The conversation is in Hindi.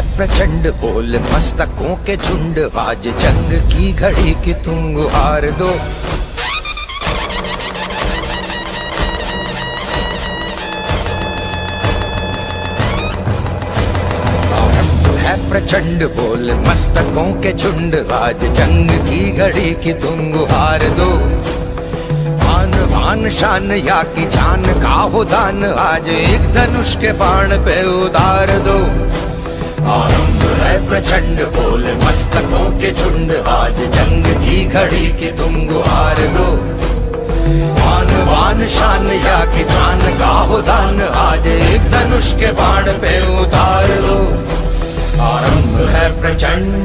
प्रचंड बोल, मस्तकों के झुंड। आज जंग की घड़ी की तुम गुहार दो। है प्रचंड बोल, मस्तकों के झुंड। आज जंग की घड़ी की तुम गुहार दो। आन वान शान या की जान का हो दान, आज एक धनुष के बाण पे उतार दो। है प्रचंड बोल, मस्तकों के झुंड। आज जंग की घड़ी की तुम गुहार दो। मान वान शान या कि जान का हो दान, आज एक धनुष के बाण पे उतार दो। आरंभ है प्रचंड